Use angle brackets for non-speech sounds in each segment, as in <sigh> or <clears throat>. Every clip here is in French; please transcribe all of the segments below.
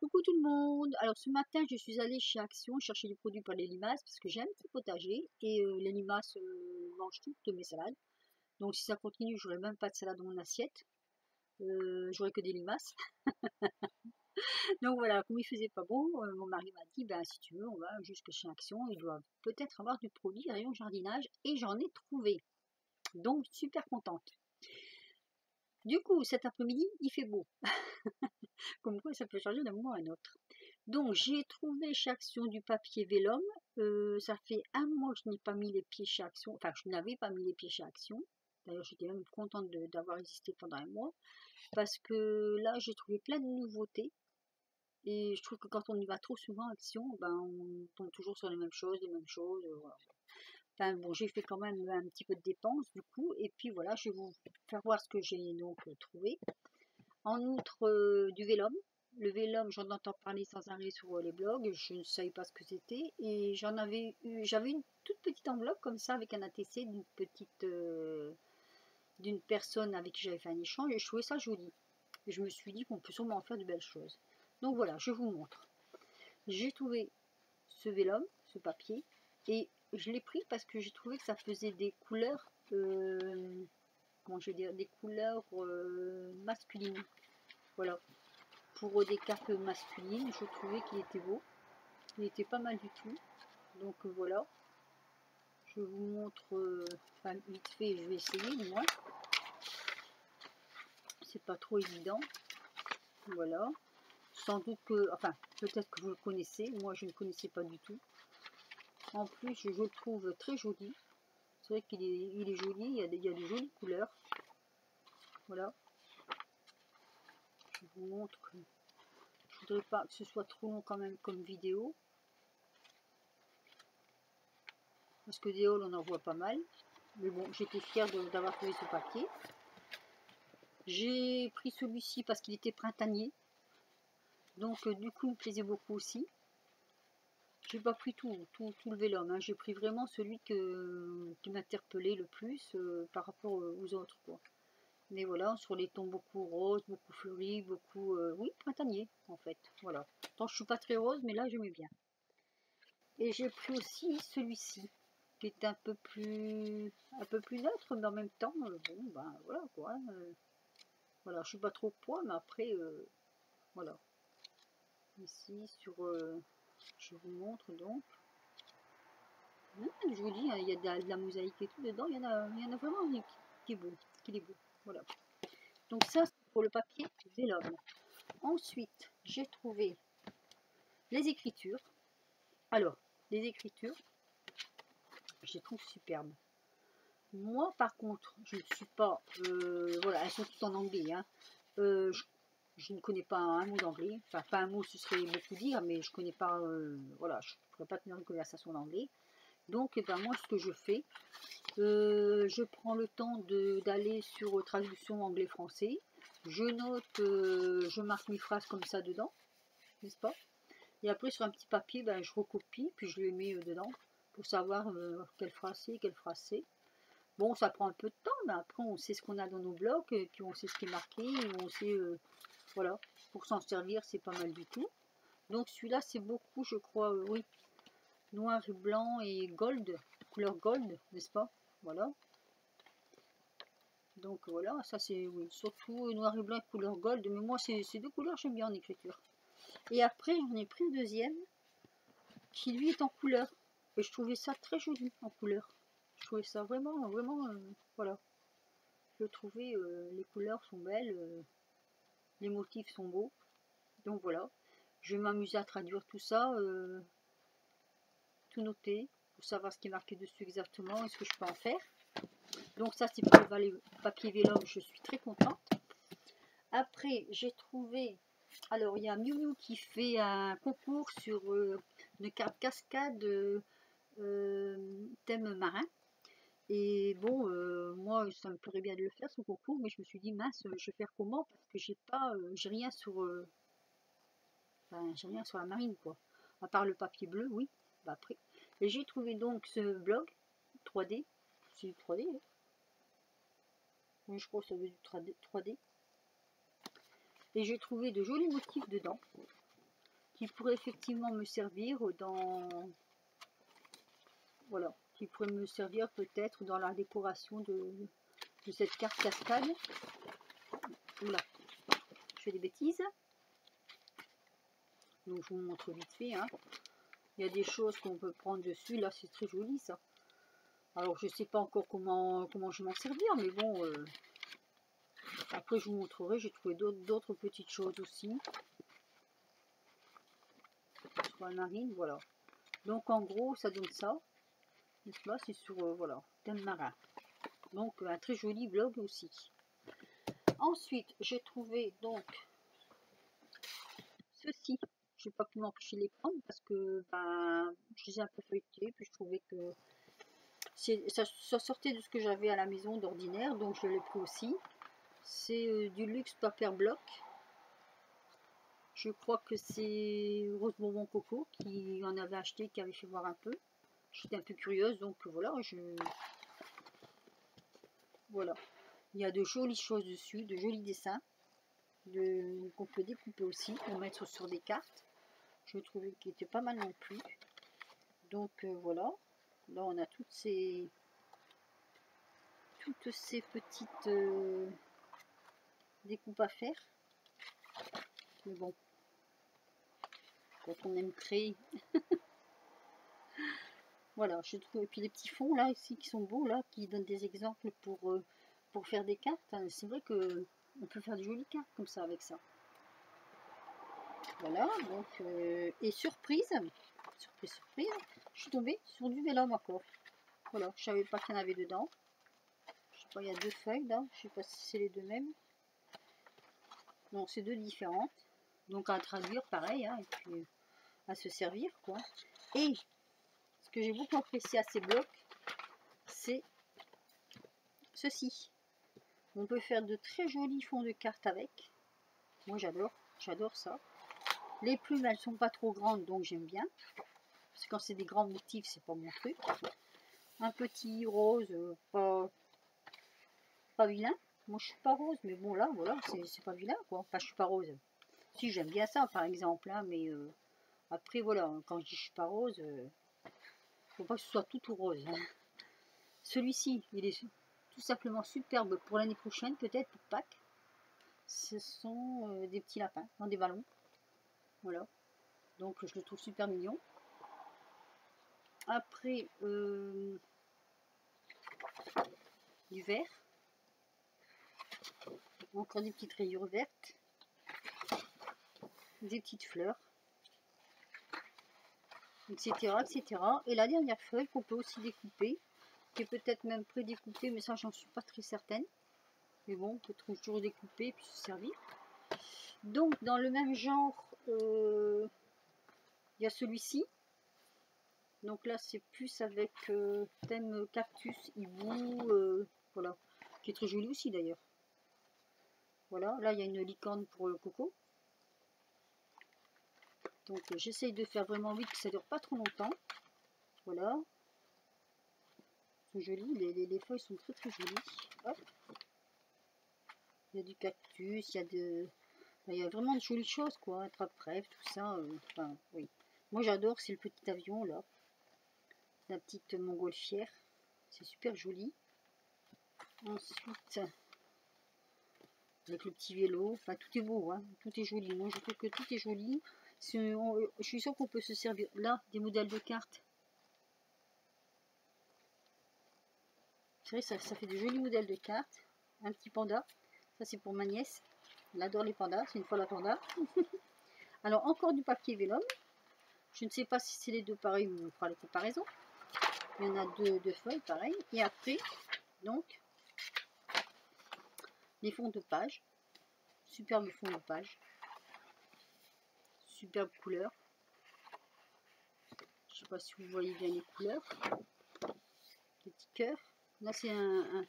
Coucou tout le monde Alors ce matin je suis allée chez Action chercher du produit pour les limaces parce que j'ai un potager et euh, les limaces euh, mangent toutes mes salades. Donc si ça continue j'aurai même pas de salade dans mon assiette. Euh, j'aurai que des limaces. <laughs> Donc voilà, comme il faisait pas bon, mon mari m'a dit ben si tu veux on va jusque chez Action, ils doivent peut-être avoir du produit rayon jardinage et j'en ai trouvé. Donc super contente. Du coup, cet après-midi, il fait beau. <laughs> Comme quoi, ça peut changer d'un moment à un autre. Donc, j'ai trouvé chez Action du papier Vélum. Euh, ça fait un mois que je n'ai pas mis les pieds chez Action. Enfin, je n'avais pas mis les pieds chez Action. D'ailleurs, j'étais même contente d'avoir existé pendant un mois. Parce que là, j'ai trouvé plein de nouveautés. Et je trouve que quand on y va trop souvent Action, ben, on tombe toujours sur les mêmes choses, les mêmes choses. Voilà. Enfin bon, j'ai fait quand même un petit peu de dépenses du coup. Et puis voilà, je vais vous faire voir ce que j'ai donc euh, trouvé. En outre, euh, du vélum. Le vélum, j'en entends parler sans arrêt sur euh, les blogs. Je ne savais pas ce que c'était. Et j'en avais eu, j'avais une toute petite enveloppe comme ça avec un ATC d'une petite, d'une personne avec qui j'avais fait un échange. Et je trouvais ça joli. Et je me suis dit qu'on peut sûrement en faire de belles choses. Donc voilà, je vous montre. J'ai trouvé ce vélum, ce papier. Et je l'ai pris parce que j'ai trouvé que ça faisait des couleurs, euh, comment je veux dire, des couleurs euh, masculines. Voilà. Pour des cartes masculines, je trouvais qu'il était beau. Il était pas mal du tout. Donc voilà. Je vous montre, euh, enfin vite fait, je vais essayer du moins. C'est pas trop évident. Voilà. Sans doute que, enfin, peut-être que vous le connaissez. Moi, je ne connaissais pas du tout. En plus, je le trouve très joli. C'est vrai qu'il est, joli, il y, a des, il jolies couleurs. Voilà. Je vous montre. Je voudrais pas que ce soit trop long quand même comme vidéo. Parce que des hauls, on en voit pas mal. Mais bon, j'étais fière d'avoir trouvé ce papier. J'ai pris celui-ci parce qu'il était printanier. Donc, euh, du coup, il me plaisait beaucoup aussi. J'ai pas pris tout, tout, tout le vélum, hein. j'ai pris vraiment celui que, qui m'interpellait le plus euh, par rapport aux autres. Quoi. Mais voilà, sur les tons beaucoup roses, beaucoup fleuris, beaucoup, euh, oui, printanier en fait. Voilà. Tant je suis pas très rose, mais là j'aimais bien. Et j'ai pris aussi celui-ci, qui est un peu plus, un peu plus neutre, mais en même temps, euh, bon, ben voilà quoi. Hein, voilà, je suis pas trop poids, mais après, voilà. Ici sur je vous montre donc. je vous dis, hein, il y a de la, mosaïque et tout dedans. Il y en a, il y en a vraiment qui, qui est beau. Qui est beau. Voilà. Donc ça, c'est pour le papier vélum. Ensuite, j'ai trouvé les écritures. Alors, les écritures, je les trouve superbes. Moi, par contre, je ne suis pas... Euh, voilà, elles sont toutes en anglais. Hein. Euh, je ne connais pas un mot d'anglais. Enfin, pas un mot, ce serait beaucoup dire, mais je ne connais pas, euh, voilà, je ne pourrais pas tenir une conversation en anglais. Donc, eh ben, moi, ce que je fais, euh, je prends le temps d'aller sur traduction anglais-français. Je note, euh, je marque mes phrases comme ça dedans, n'est-ce pas? Et après, sur un petit papier, ben, je recopie, puis je les mets dedans pour savoir quelle phrase c'est, quelle phrase c'est. Bon, ça prend un peu de temps, mais après, on sait ce qu'on a dans nos blocs, et puis on sait ce qui est marqué, on sait voilà, pour s'en servir, c'est pas mal du tout. Donc celui-là, c'est beaucoup, je crois, euh, oui, noir et blanc et gold, couleur gold, n'est-ce pas? Voilà. Donc voilà, ça c'est, oui, surtout noir et blanc et couleur gold. Mais moi, ces deux couleurs, j'aime bien en écriture. Et après, j'en ai pris une deuxième qui lui est en couleur. Et je trouvais ça très joli en couleur. Je trouvais ça vraiment, vraiment, euh, voilà. Je trouvais, euh, les couleurs sont belles les motifs sont beaux. Donc voilà, je vais m'amuser à traduire tout ça, euh, tout noter, pour savoir ce qui est marqué dessus exactement et ce que je peux en faire. Donc ça c'est pour le papier vélum, je suis très contente. Après j'ai trouvé, alors il y a Miu qui fait un concours sur euh, une carte cascade euh, thème marin. Et bon, euh, moi, ça me plairait bien de le faire, ce concours, mais je me suis dit, mince, je vais faire comment? Parce que j'ai pas, euh, j'ai rien sur, euh, j'ai rien sur la marine, quoi. À part le papier bleu, oui, bah après. Et j'ai trouvé donc ce blog 3D, c'est du 3D, hein. je crois que ça veut du 3D. 3D. Et j'ai trouvé de jolis motifs dedans. qui pourrait effectivement me servir dans... Voilà, qui pourrait me servir peut-être dans la décoration de, de cette carte cascade. Oula, je fais des bêtises. Donc je vous montre vite fait. Hein. Il y a des choses qu'on peut prendre dessus. Là, c'est très joli ça. Alors je sais pas encore comment, comment je vais m'en servir, mais bon, euh, après je vous montrerai, j'ai trouvé d'autres petites choses aussi. Marine, voilà. Donc en gros, ça donne ça. C'est sur, euh, voilà, thème marin. Donc un très joli blog aussi. Ensuite, j'ai trouvé donc ceci. Je n'ai pas pu m'empêcher de les prendre parce que ben, je les ai un peu feuilletés, puis je trouvais que ça, sortait de ce que j'avais à la maison d'ordinaire, donc je l'ai pris aussi. C'est euh, du luxe paper bloc. Je crois que c'est Rose Bonbon Coco qui en avait acheté, qui avait fait voir un peu. J'étais un peu curieuse, donc voilà, je... Voilà. Il y a de jolies choses dessus, de jolis dessins de... qu'on peut découper aussi pour mettre sur des cartes. Je trouvais qu'il était pas mal non plus. Donc euh, voilà. Là, on a toutes ces, toutes ces petites euh, découpes à faire. Mais bon, quand on aime créer. <laughs> voilà, je trouve. Et puis les petits fonds là ici qui sont beaux là, qui donnent des exemples pour, euh, faire des cartes. C'est vrai que on peut faire de jolies cartes comme ça avec ça. Voilà, donc, euh, et surprise, surprise, surprise, je suis tombée sur du vélum encore. Voilà, je savais pas qu'il y en avait dedans. Je sais pas, il y a deux feuilles là, je sais pas si c'est les deux mêmes. Non, c'est deux différentes. Donc à traduire pareil, hein, et puis à se servir quoi. Et que j'ai beaucoup apprécié à ces blocs, c'est ceci. On peut faire de très jolis fonds de cartes avec. Moi j'adore, j'adore ça. Les plumes, elles sont pas trop grandes, donc j'aime bien. Parce que quand c'est des grands motifs, c'est pas mon truc. Un petit rose, euh, pas, pas vilain. Moi, je suis pas rose, mais bon, là, voilà, c'est pas vilain, quoi. Enfin, je suis pas rose. Si, j'aime bien ça, par exemple, hein, mais euh, après, voilà, quand je dis je suis pas rose, euh, faut pas que ce soit tout, tout rose. Hein. Celui-ci, il est tout simplement superbe pour l'année prochaine, peut-être pour Pâques. Ce sont des petits lapins dans des ballons. Voilà. Donc je le trouve super mignon. Après, euh, du vert. Encore des petites rayures vertes. Des petites fleurs. Etc. etc. Et la dernière feuille qu'on peut aussi découper. Qui est peut-être même pré-découpée, mais ça j'en suis pas très certaine. Mais bon, on peut toujours découper et puis se servir. Donc dans le même genre, euh, il y a celui-ci. Donc là, c'est plus avec euh, thème cactus, hibou, euh, voilà, qui est très joli aussi d'ailleurs. Voilà, là il y a une licorne pour le coco. Donc j'essaye de faire vraiment vite, que ça dure pas trop longtemps. Voilà. C'est joli, les, les, feuilles sont très très jolies. Il y a du cactus, il y a de il y a vraiment de jolies choses, quoi. Attrape bref, tout ça. Euh, enfin, oui. Moi, j'adore, c'est le petit avion, là. La petite montgolfière. C'est super joli. Ensuite, avec le petit vélo. Enfin, tout est beau, hein. Tout est joli. Moi, je trouve que tout est joli. Je suis sûre qu'on peut se servir, là, des modèles de cartes. ça, ça fait des jolis modèles de cartes. Un petit panda. Ça, c'est pour ma nièce. Elle adore les pandas, c'est une fois la panda. <laughs> Alors, encore du papier vélum. Je ne sais pas si c'est les deux pareils, mais on fera les comparaisons. Il y en a deux, deux feuilles, pareil. Et après, donc, les fonds de page. Superbe fond de page. Superbe couleur. Je sais pas si vous voyez bien les couleurs. Des petits cœurs. Là, c'est un,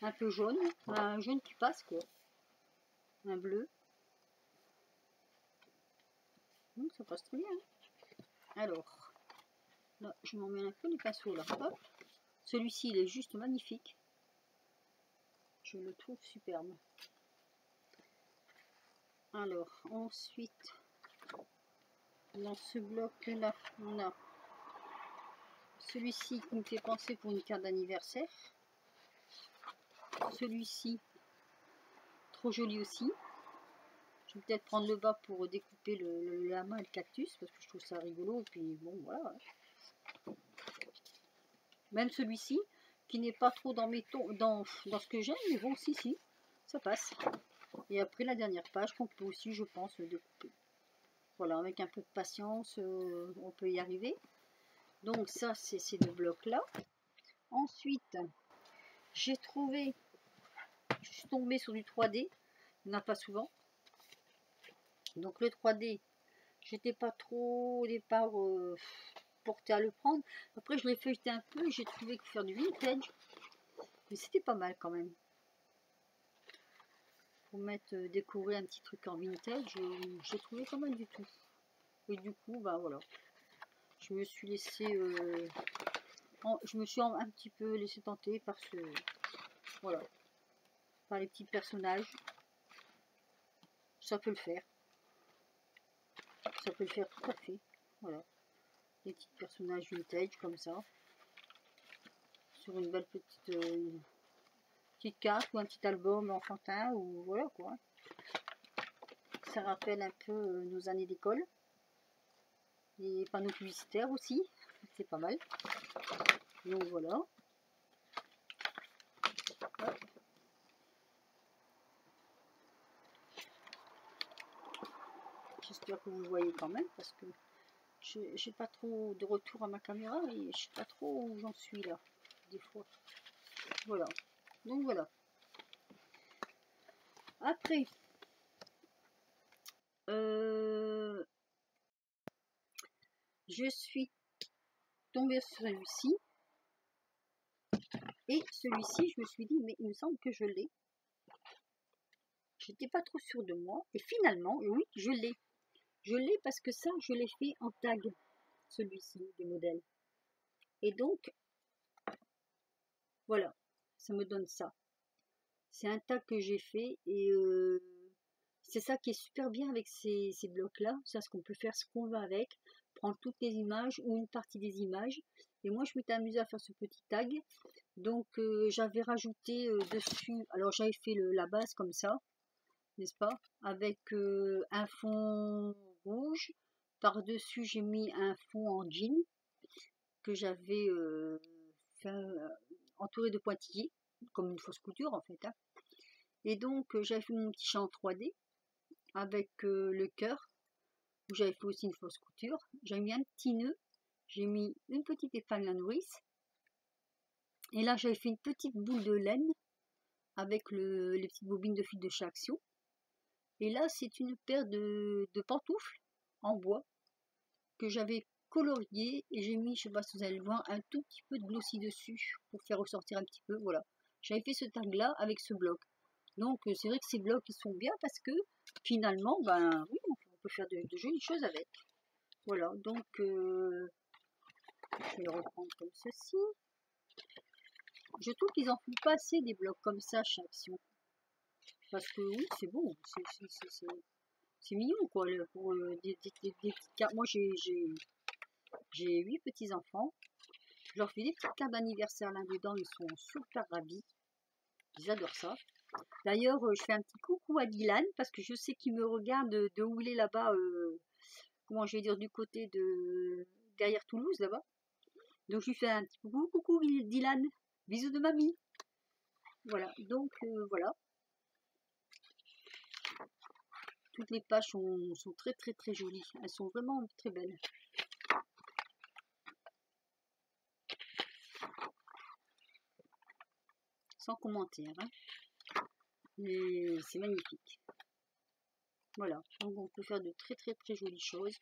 un, peu jaune. Un jaune qui passe, quoi un bleu. Donc ça passe très bien. Alors, là, je m'en mets un peu les pinceaux là. Celui-ci, il est juste magnifique. Je le trouve superbe. Alors, ensuite, Dans ce bloc-là, on a celui-ci qui me fait penser pour une carte d'anniversaire. Celui-ci, trop joli aussi. Je vais peut-être prendre le bas pour découper le, lama et le cactus parce que je trouve ça rigolo. Et puis bon, voilà. Même celui-ci, qui n'est pas trop dans, mes tons, dans, dans ce que j'aime, mais bon, si, si, ça passe. Et après la dernière page qu'on peut aussi, je pense, découper. Voilà, avec un peu de patience, euh, on peut y arriver. Donc ça, c'est ces deux blocs-là. Ensuite, j'ai trouvé, je suis tombée sur du 3D, il n'y a pas souvent. Donc le 3D, j'étais pas trop au départ euh, porté à le prendre. Après je l'ai feuilleté un peu, j'ai trouvé que faire du vintage, mais c'était pas mal quand même. Pour mettre, euh, découvrir un petit truc en vintage, euh, j'ai trouvé pas mal du tout. Et du coup, bah voilà. Je me suis laissé, je me suis un petit peu laissé tenter par ce, voilà, par les petits personnages. Ça peut le faire ça peut le faire tout à fait. Voilà. Des petits personnages vintage comme ça. Sur une belle petite, euh, petite carte ou un petit album enfantin ou voilà quoi. Ça rappelle un peu euh, nos années d'école. Les panneaux publicitaires aussi. C'est pas mal. Donc voilà. J'espère que vous voyez quand même parce que j'ai pas trop de retour à ma caméra et je sais pas trop où j'en suis là, des fois. Voilà. Donc voilà. Après, euh, je suis tombée sur celui-ci. Et celui-ci, je me suis dit, mais il me semble que je l'ai. J'étais pas trop sûre de moi. Et finalement, oui, je l'ai. Je l'ai parce que ça, je l'ai fait en tag, celui-ci, du modèle. Et donc, voilà, ça me donne ça. C'est un tag que j'ai fait et euh, c'est ça qui est super bien avec ces, blocs-là. C'est ce qu'on peut faire ce qu'on veut avec, prendre toutes les images ou une partie des images. Et moi, je m'étais amusée à faire ce petit tag. Donc, euh, j'avais rajouté euh, dessus, alors j'avais fait la base comme ça, n'est-ce pas? Avec un fond rouge. Par-dessus, j'ai mis un fond en jean que j'avais euh, entouré de pointillés, comme une fausse couture en fait. Hein. Et donc, euh, j'avais fait mon petit champ 3D avec le cœur, où j'avais fait aussi une fausse couture. J'ai mis un petit nœud, j'ai mis une petite épingle à nourrice. Et là, j'avais fait une petite boule de laine avec les petites bobines de fil de chez Action. Et là, c'est une paire de, pantoufles en bois que j'avais colorié et j'ai mis, je sais pas si vous allez le voir, un tout petit peu de glossy dessus pour faire ressortir un petit peu. Voilà. J'avais fait ce tag là avec ce bloc. Donc euh, c'est vrai que ces blocs ils sont bien parce que finalement, ben oui, on peut faire de, jolies choses avec. Voilà, donc euh, je vais le reprendre comme ceci. Je trouve qu'ils en font pas assez des blocs comme ça chez Action. Parce que oui, c'est bon, c'est mignon quoi. Pour, euh, des, cartes. Moi j'ai huit petits enfants. Je leur fais des petites cartes d'anniversaire là-dedans, ils sont super ravis. Ils adorent ça. D'ailleurs, euh, je fais un petit coucou à Dylan parce que je sais qu'il me regarde de, où il est là-bas. Euh, comment je vais dire du côté de derrière Toulouse là-bas. Donc je lui fais un petit coucou, coucou Dylan, bisous de mamie. Voilà, donc voilà. Toutes les pages sont, très très très jolies. Elles sont vraiment très belles. Sans commentaire. Hein. c'est magnifique. Voilà. Donc on peut faire de très très très jolies choses.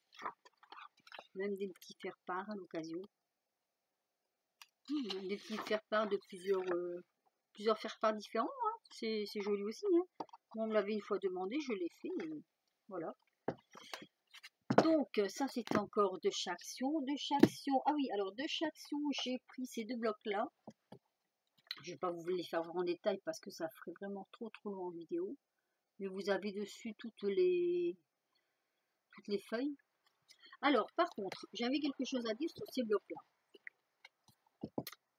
Même des petits faire-part à l'occasion. Mmh, des petits faire-part de plusieurs, euh, plusieurs faire-part différents. Hein. C'est joli aussi. Hein. On me l'avait une fois demandé, je l'ai fait. voilà. Donc, ça, c'est encore de chaque action. De chaque action. Ah oui, alors de chaque action, j'ai pris ces deux blocs-là. Je ne vais pas vous les faire en détail parce que ça ferait vraiment trop trop long en vidéo. Mais vous avez dessus toutes les, toutes les feuilles. Alors, par contre, j'avais quelque chose à dire sur ces blocs-là.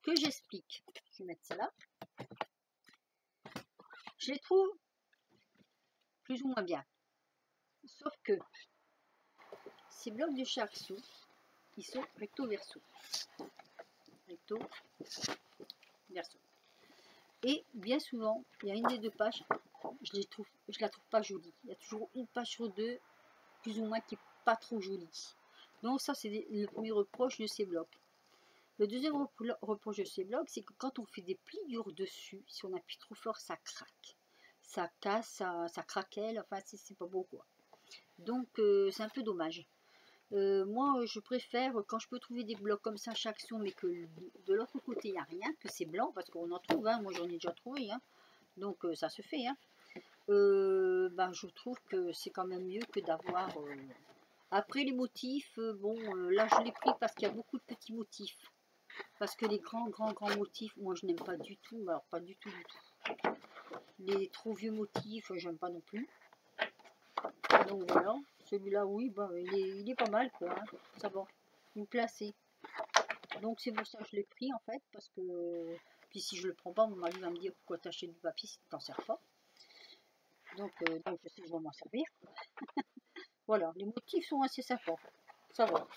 Que j'explique. Je vais mettre ça là. Je les trouve plus ou moins bien. Sauf que ces blocs de Sharksu, ils sont recto verso. Recto verso. Et bien souvent, il y a une des deux pages, je ne je la trouve pas jolie. Il y a toujours une page sur deux, plus ou moins, qui n'est pas trop jolie. Donc ça, c'est le premier reproche de ces blocs. Le deuxième reproche de ces blocs, c'est que quand on fait des pliures dessus, si on appuie trop fort, ça craque. Ça casse, ça, ça craquelle, enfin, c'est pas beau, quoi. Donc, euh, c'est un peu dommage. Euh, moi, je préfère quand je peux trouver des blocs comme ça chaque action, mais que de l'autre côté, il n'y a rien, que c'est blanc, parce qu'on en trouve, hein, moi j'en ai déjà trouvé, hein. donc euh, ça se fait. Hein. Euh, ben, je trouve que c'est quand même mieux que d'avoir... Après les motifs, bon, là je l'ai pris parce qu'il y a beaucoup de petits motifs. Parce que les grands, grands, grands motifs, moi je n'aime pas du tout, alors pas du tout, du tout. Les trop vieux motifs, j'aime pas non plus. Donc voilà. Celui-là, oui, bah, il, est, pas mal, quoi. Hein. Ça va. Une placée. Donc c'est pour ça que je l'ai pris, en fait, parce que... Puis si je le prends pas, mon mari va me dire pourquoi t'achètes du papier si t'en sers pas? Donc, euh, je sais que je vais m'en servir. <laughs> voilà, les motifs sont assez sympas. Ça va.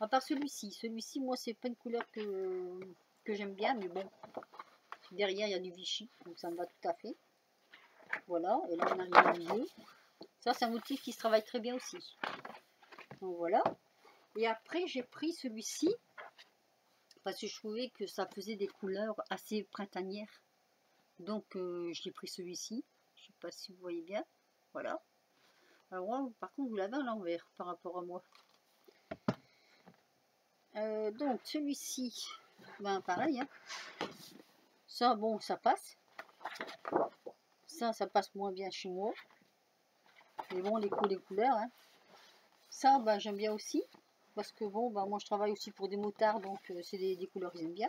À part celui-ci. Celui-ci, moi, c'est pas une couleur que, que j'aime bien, mais bon. Derrière, il y a du Vichy, donc ça me va tout à fait. Voilà, et là, on arrive au milieu. C'est un motif qui se travaille très bien aussi. Donc voilà. Et après, j'ai pris celui-ci parce que je trouvais que ça faisait des couleurs assez printanières. Donc, euh, j'ai pris celui-ci. Je sais pas si vous voyez bien. Voilà. Alors, par contre, vous l'avez à l'envers par rapport à moi. Euh, donc, celui-ci, ben pareil. Hein. Ça, bon, ça passe. Ça, ça passe moins bien chez moi. Mais bon, les, les couleurs. Hein. Ça, bah, j'aime bien aussi. Parce que bon, bah, moi je travaille aussi pour des motards, donc euh, c'est des, couleurs qu'ils aiment bien.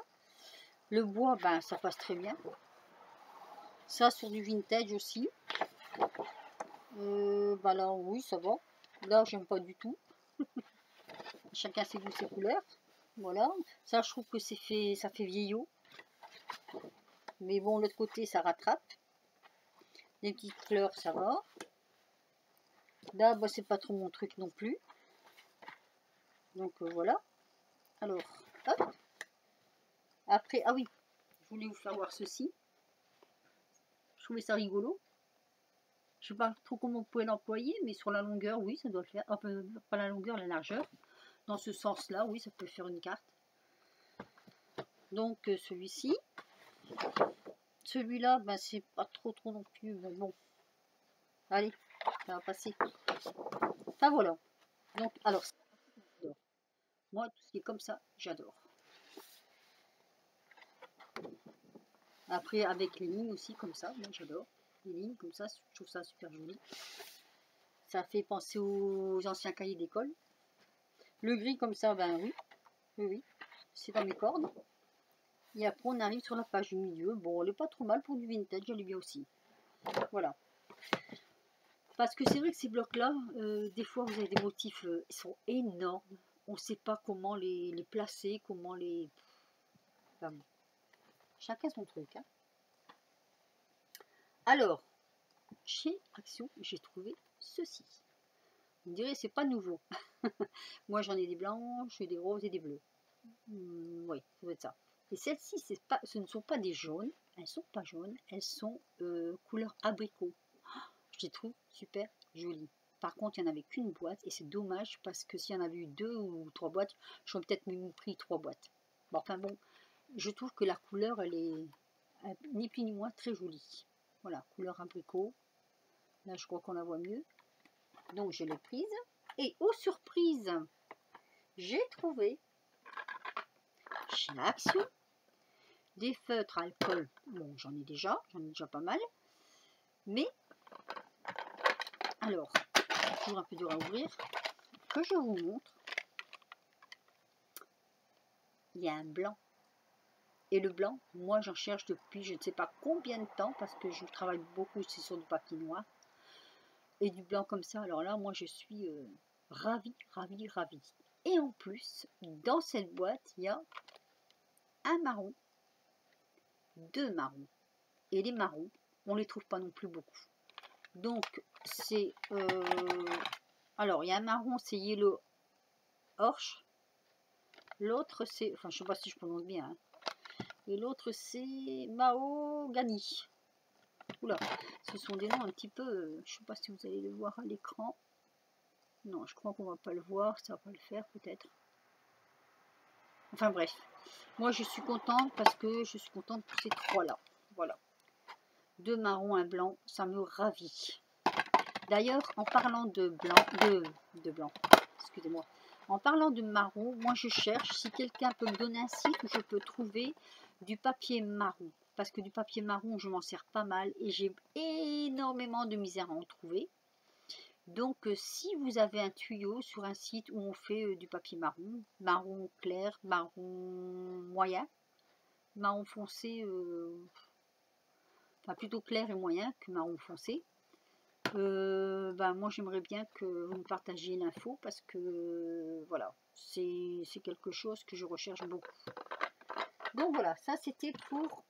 Le bois, ben, ça passe très bien. Ça, sur du vintage aussi. Euh, bah là, oui, ça va. Là, j'aime pas du tout. <laughs> Chacun ses goûts, ses couleurs. Voilà. Ça, je trouve que c'est fait, ça fait vieillot. Mais bon, l'autre côté, ça rattrape. Les petites fleurs, ça va. Là, bah, c'est pas trop mon truc non plus. Donc euh, voilà. Alors, hop. Après, ah oui, je voulais vous faire voir ceci. Je trouvais ça rigolo. Je sais pas trop comment vous pouvez l'employer, mais sur la longueur, oui, ça doit faire. Pas la longueur, la largeur. Dans ce sens-là, oui, ça peut faire une carte. Donc, euh, celui-ci. Celui-là, ben, c'est pas trop trop non plus, bon. Allez, ça va passer. Enfin voilà. Donc, alors, moi, tout ce qui est comme ça, j'adore. Après, avec les lignes aussi, comme ça, moi j'adore. Les lignes comme ça, je trouve ça super joli. Ça fait penser aux anciens cahiers d'école. Le gris comme ça, ben oui. Oui, oui. C'est dans mes cordes. Et après, on arrive sur la page du milieu. Bon, elle est pas trop mal pour du vintage, elle est bien aussi. Voilà. Parce que c'est vrai que ces blocs-là, euh, des fois, vous avez des motifs, euh, ils sont énormes. On ne sait pas comment les, placer, comment les... chacun son truc. Hein. Alors, chez Action, j'ai trouvé ceci. Vous me direz, c'est pas nouveau. <laughs> Moi, j'en ai des blancs, j'ai des roses et des bleus. Hmm, oui, ça doit être ça. Et celles-ci, ce ne sont pas des jaunes. Elles sont pas jaunes. Elles sont euh, couleur abricot. Je les super jolies. Par contre, il n'y en avait qu'une boîte et c'est dommage parce que s'il y en avait eu deux ou trois boîtes, j'aurais peut-être même pris trois boîtes. Bon, enfin bon, je trouve que la couleur, elle est ni plus ni moins très jolie. Voilà, couleur abricot. Là, je crois qu'on la voit mieux. Donc, je l'ai prise. Et aux surprises, j'ai trouvé chez des feutres alcool. Bon, j'en ai déjà, j'en ai déjà pas mal. Mais alors, toujours un peu dur à ouvrir, que je vous montre. Il y a un blanc. Et le blanc, moi j'en cherche depuis je ne sais pas combien de temps parce que je travaille beaucoup aussi sur du papier noir. Et du blanc comme ça, alors là, moi je suis... Euh, ravi, ravi, ravi. Et en plus, dans cette boîte, il y a un marron, deux marrons. Et les marrons, on les trouve pas non plus beaucoup. Donc, c'est... Euh, alors, il y a un marron, c'est Yellow Orch. L'autre, c'est... Enfin, je sais pas si je prononce bien. Hein. Et l'autre, c'est Mao Gani. Oula, ce sont des noms un petit peu... Euh, je sais pas si vous allez le voir à l'écran. Non, je crois qu'on va pas le voir. Ça va pas le faire, peut-être. Enfin, bref. Moi, je suis contente parce que je suis contente pour ces trois-là. Voilà. Deux marrons, un blanc. Ça me ravit. D'ailleurs, en parlant de blanc, de, blanc, excusez-moi, en parlant de marron, moi je cherche si quelqu'un peut me donner un site où je peux trouver du papier marron. Parce que du papier marron, je m'en sers pas mal et j'ai énormément de misère à en trouver. Donc, euh, si vous avez un tuyau sur un site où on fait euh, du papier marron, marron clair, marron moyen, marron foncé, euh, enfin plutôt clair et moyen que marron foncé, ben moi j'aimerais bien que vous me partagiez l'info parce que voilà, c'est quelque chose que je recherche beaucoup. Donc voilà, ça c'était pour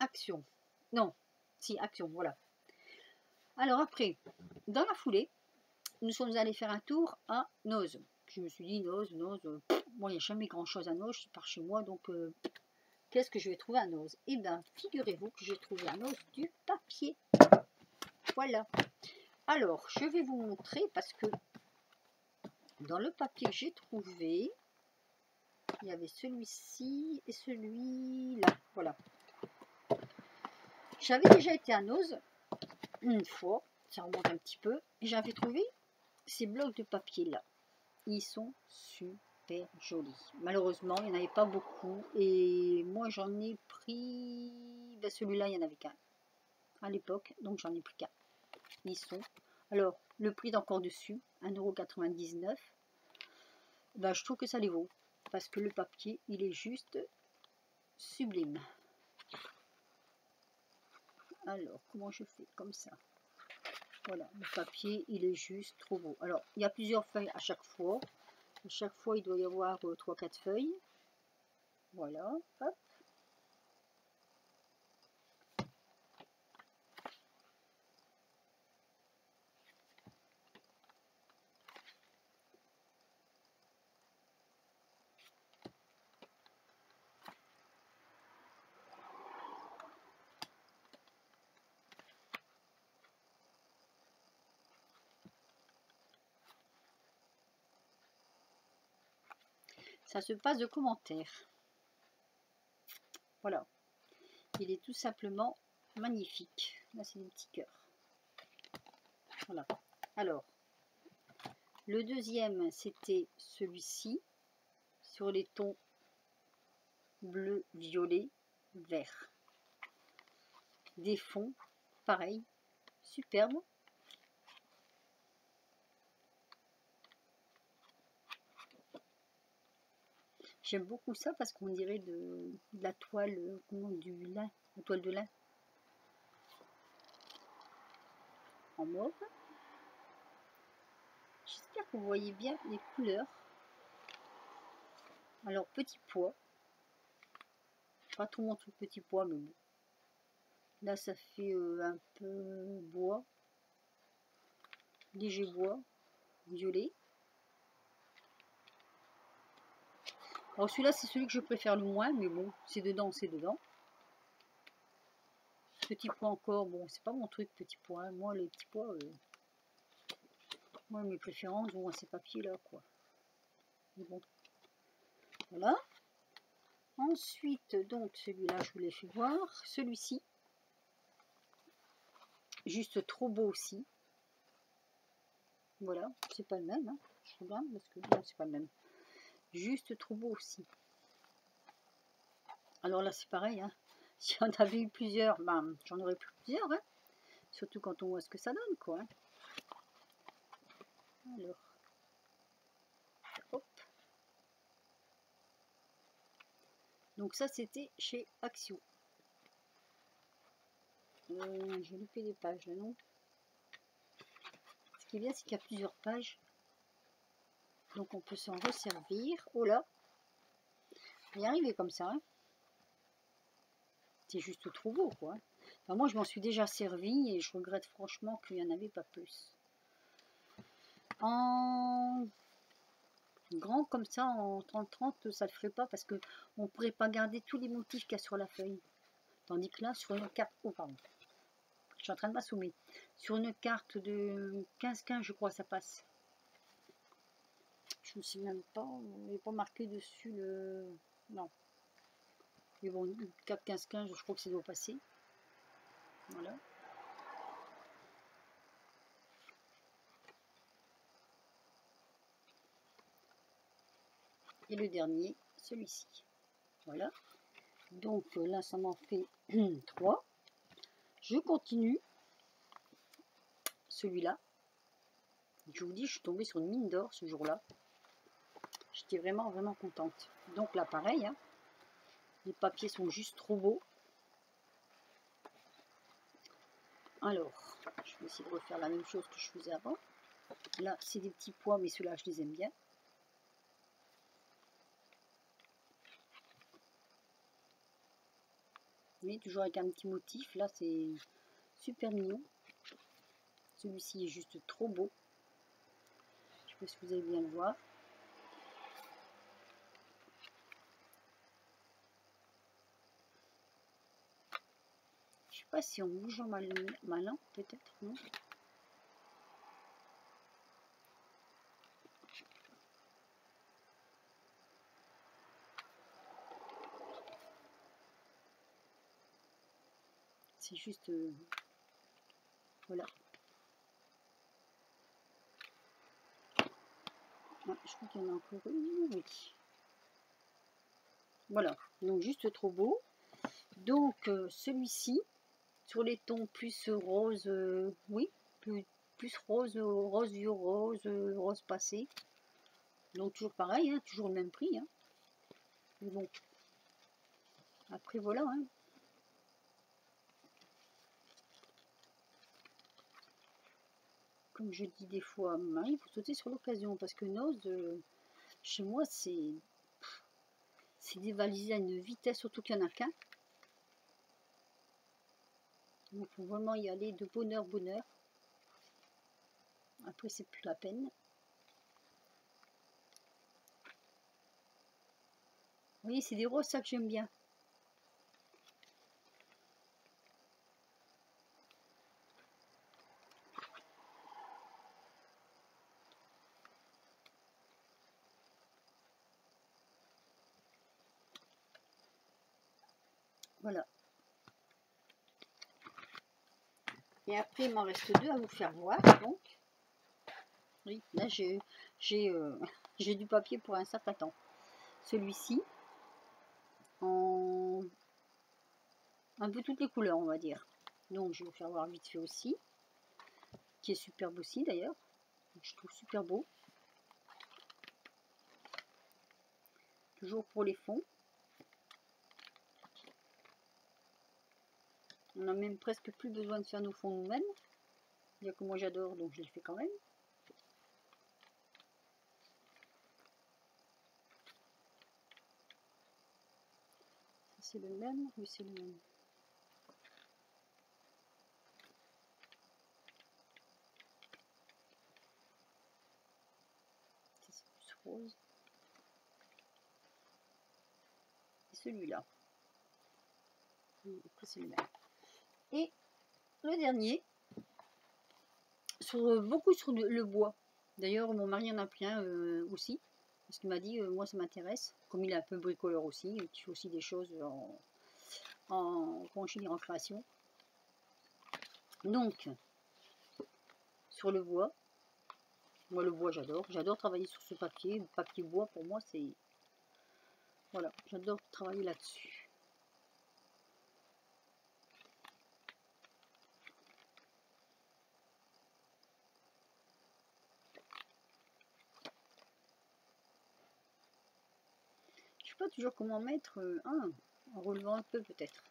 Action. Non, si, Action, voilà. Alors après, dans la foulée, nous sommes allés faire un tour à Noz. Je me suis dit, Noz, Noz, moi il n'y a jamais grand chose à Noz, je pars chez moi, donc qu'est-ce que je vais trouver à Noz? Eh bien, figurez-vous que j'ai trouvé à Noz du papier. Voilà. Alors, je vais vous montrer parce que dans le papier que j'ai trouvé, il y avait celui-ci et celui-là. Voilà. J'avais déjà été à Nose une fois, ça remonte un petit peu, et j'avais trouvé ces blocs de papier là. Ils sont super jolis. Malheureusement, il n'y en avait pas beaucoup, et moi j'en ai pris, ben, celui-là il n'y en avait qu'un à l'époque, donc j'en ai pris qu'un. Ils sont, alors le prix d'encore dessus, 1,99€, ben, je trouve que ça les vaut, parce que le papier il est juste sublime. Alors, comment je fais Comme ça? Voilà, le papier, il est juste trop beau. Alors, il y a plusieurs feuilles à chaque fois. À chaque fois, il doit y avoir 3-4 euh, feuilles. Voilà. Ça se passe de commentaires. Voilà. Il est tout simplement magnifique. Là, c'est des petits cœurs. Voilà. Alors, le deuxième, c'était celui-ci, sur les tons bleu, violet, vert. Des fonds, pareil, superbe. J'aime beaucoup ça parce qu'on dirait de, la toile, comment, du lin, la toile de lin. En mauve. J'espère que vous voyez bien les couleurs. Alors, petit pois. Pas trop mon truc petit pois, mais bon. Là, ça fait euh, un peu bois. Léger bois. Violet. Celui-là, c'est celui que je préfère le moins, mais bon, c'est dedans, c'est dedans. Petit pois encore, bon, c'est pas mon truc, petit pois. Moi, les petits pois, euh, moi, mes préférences vont à ces papiers-là, quoi. Mais bon, voilà. Ensuite, donc, celui-là, je vous l'ai fait voir. Celui-ci, juste trop beau aussi. Voilà, c'est pas le même, hein. je regarde, parce que c'est pas le même juste trop beau aussi. Alors là, c'est pareil. Hein. <laughs> Si on avait eu plusieurs, ben, j'en aurais plus plusieurs. Hein. Surtout quand on voit ce que ça donne, quoi. Hein. Alors. Hop. Donc ça, c'était chez Action. Euh, J'ai loupé des pages, non? Qui est bien, c'est qu'il y a plusieurs pages. Donc on peut s'en resservir. Oh là y arriver comme ça. Hein. C'est juste trop beau, quoi. moi, je m'en suis déjà servi et je regrette franchement qu'il n'y en avait pas plus. En grand comme ça, en 30-30, ça ne le ferait pas parce que on pourrait pas garder tous les motifs qu'il y a sur la feuille. Tandis que là, sur une carte... Oh, pardon. Je suis en train de m'assommer. Sur une carte de 15-15, je crois, ça passe. Je sais même pas. Il n'est pas marqué dessus le... Non. Mais bon, 4, 15, 15, je crois que ça doit passer. Voilà. Et le dernier, celui-ci. Voilà. Donc euh, là, ça m'en fait <clears throat> 3. Je continue. Celui-là. Je vous dis, je suis tombée sur une mine d'or ce jour-là. J'étais vraiment, vraiment contente. Donc là, pareil, hein. les papiers sont juste trop beaux. Alors, je vais essayer de refaire la même chose que je faisais avant. Là, c'est des petits pois, mais ceux-là, je les aime bien. Mais toujours avec un petit motif. Là, c'est super mignon. Celui-ci est juste trop beau. Je sais pas si vous allez bien le voir. Pas si en bougeant malin, peut-être, non? C'est juste... Euh, voilà. Je crois qu'il y en a encore une, oui. Voilà, donc juste trop beau. Donc euh, celui-ci, sur les tons plus rose, euh, oui, plus, plus rose, rose vieux rose, rose passé. Donc toujours pareil, hein, toujours le même prix. Hein. bon, après voilà. Hein. Comme je dis des fois il faut sauter sur l'occasion parce que Nose, euh, chez moi, c'est c'est dévalisé à une vitesse, surtout qu'il n'y en a qu'un. Il faut vraiment y aller de bonheur, bonheur. Après, c'est plus la peine. Voyez, c'est des roses, ça que j'aime bien. Voilà. Après, il m'en reste deux à vous faire voir. Donc, oui, là, j'ai euh, du papier pour un certain temps. Celui-ci, en un peu toutes les couleurs, on va dire. Donc, je vais vous faire voir vite fait aussi. Qui est superbe aussi, d'ailleurs. Je trouve super beau. Toujours pour les fonds. On n'a même presque plus besoin de faire nos fonds nous-mêmes. Il y a que moi j'adore, donc je les fais quand même. C'est le même Oui, c'est le même. Plus rose. Et celui-là. C'est le même. Et le dernier, sur, euh, beaucoup sur le, bois. D'ailleurs, mon mari en a plein euh, aussi. Parce qu'il m'a dit, euh, moi ça m'intéresse. Comme il est un peu bricoleur aussi, il fait aussi des choses en, en, en création. Donc, sur le bois, moi le bois j'adore. J'adore travailler sur ce papier. Le papier bois pour moi c'est... Voilà, j'adore travailler là-dessus. Toujours comment mettre euh, un, en relevant un peu peut-être.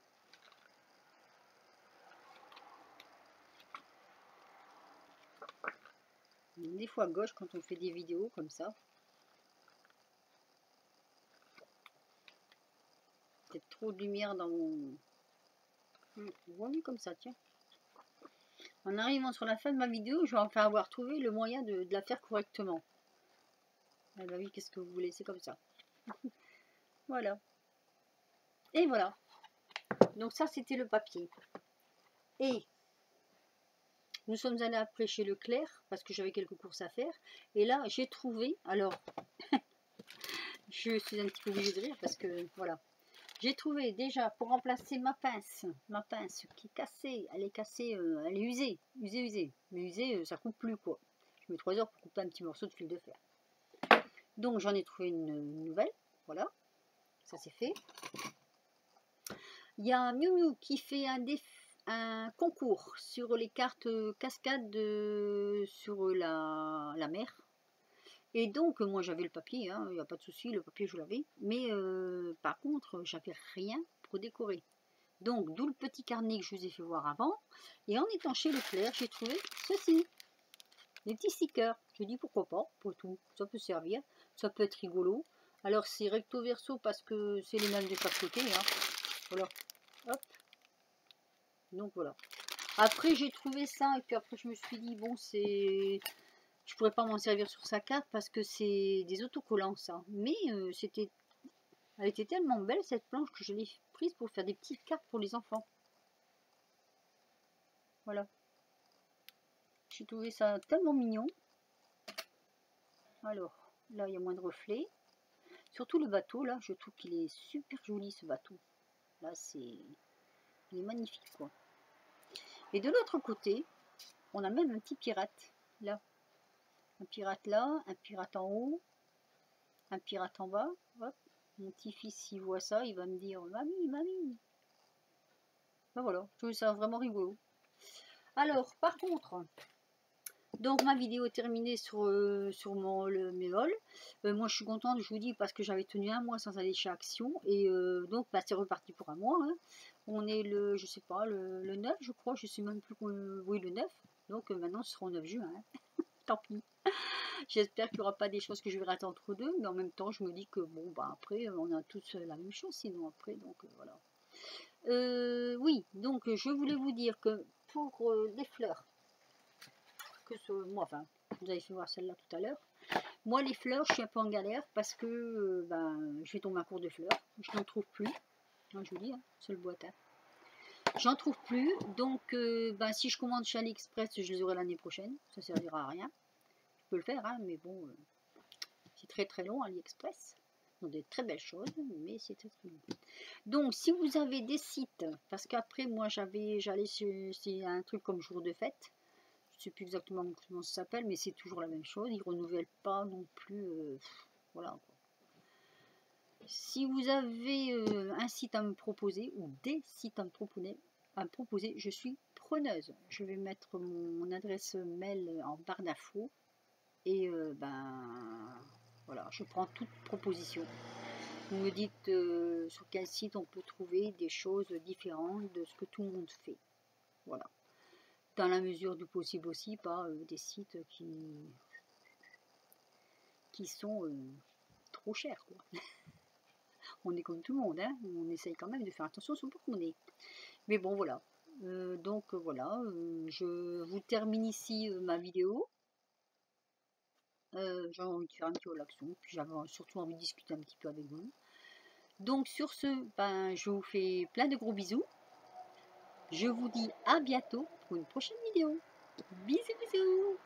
Des fois à gauche quand on fait des vidéos comme ça. Peut-être trop de lumière dans mon... Mieux comme ça, tiens. En arrivant sur la fin de ma vidéo, je vais enfin avoir trouvé le moyen de, la faire correctement. Ah bah oui, qu'est-ce que vous voulez, c'est comme ça. <laughs> voilà. Et voilà. Donc ça, c'était le papier. Et nous sommes allés après chez Leclerc, parce que j'avais quelques courses à faire. Et là, j'ai trouvé, alors, <laughs> je suis un petit peu obligée de rire, parce que, voilà. J'ai trouvé déjà pour remplacer ma pince, ma pince qui est cassée, elle est cassée, euh, elle est usée, usée, usée. Mais usée, euh, ça coupe plus quoi. Je mets 3 heures pour couper un petit morceau de fil de fer. Donc j'en ai trouvé une, nouvelle, voilà, c'est fait. Il y a Miu Miu qui fait un, concours sur les cartes cascades sur la, mer. Et donc, moi j'avais le papier, il hein, n'y a pas de souci, le papier je l'avais. Mais euh, par contre, j'avais rien pour décorer. Donc, d'où le petit carnet que je vous ai fait voir avant. Et en étant chez Leclerc, j'ai trouvé ceci. Les petits stickers. Je dis pourquoi pas, pour tout. Ça peut servir, ça peut être rigolo. Alors, c'est recto verso parce que c'est les mêmes de chaque côté. Hein. Voilà. Hop. Donc, voilà. Après, j'ai trouvé ça. Et puis après, je me suis dit, bon, c'est je pourrais pas m'en servir sur sa carte parce que c'est des autocollants ça. Mais euh, c'était, elle était tellement belle cette planche que je l'ai prise pour faire des petites cartes pour les enfants. Voilà. J'ai trouvé ça tellement mignon. Alors, là il y a moins de reflets. Surtout le bateau, là, je trouve qu'il est super joli ce bateau. Là, c'est... Il est magnifique, quoi. Et de l'autre côté, on a même un petit pirate, là. Un pirate là, un pirate en haut, un pirate en bas. Mon petit-fils, s'il voit ça, il va me dire Mamie, mamie. Ben voilà, je trouve ça vraiment rigolo. Alors, par contre, donc ma vidéo est terminée sur, euh, sur mon, le. Euh, moi je suis contente, je vous dis, parce que j'avais tenu un mois sans aller chez Action. Et euh, donc bah, c'est reparti pour un mois. Hein. On est le, je sais pas, le, le, 9 je crois, je sais même plus, oui le 9. Donc maintenant ce sera au 9 juin. Hein. <laughs> tant pis. J'espère qu'il n'y aura pas des choses que je vais rater entre deux, mais en même temps, je me dis que bon, bah après, on a tous la même chose, sinon après, donc euh, voilà. Euh, oui, donc je voulais vous dire que pour euh, les fleurs, moi, enfin, vous avez fait voir celle-là tout à l'heure. Moi, les fleurs, je suis un peu en galère parce que ben, je vais tomber à court de fleurs. Je n'en trouve plus. je vous dis, hein, c'est le boîte. J'en trouve plus, donc ben, si je commande chez AliExpress, je les aurai l'année prochaine. Ça servira à rien le faire, hein, mais bon, euh, c'est très très long AliExpress. Des très belles choses, mais c'est très long. Donc si vous avez des sites, parce qu'après moi j'avais, j'allais c'est un truc comme jour de fête, je sais plus exactement comment ça s'appelle, mais c'est toujours la même chose, ils renouvellent pas non plus, euh, voilà. Si vous avez euh, un site à me proposer, ou des sites à me proposer, à me proposer je suis preneuse. Je vais mettre mon adresse mail en barre d'infos et euh, ben voilà, je prends toute proposition. Vous me dites sur quel site on peut trouver des choses différentes de ce que tout le monde fait. Voilà. Dans la mesure du possible aussi, pas euh, des sites qui, qui sont trop chers. Quoi. <laughs> on est comme tout le monde, hein on essaye quand même de faire attention sur le est Mais bon, voilà. donc voilà, je vous termine ici ma vidéo. Euh, j'ai envie de faire un petit l'action, puis j'avais surtout envie de discuter un petit peu avec vous. Donc sur ce, ben, je vous fais plein de gros bisous. Je vous dis à bientôt une prochaine vidéo. Bisous bisous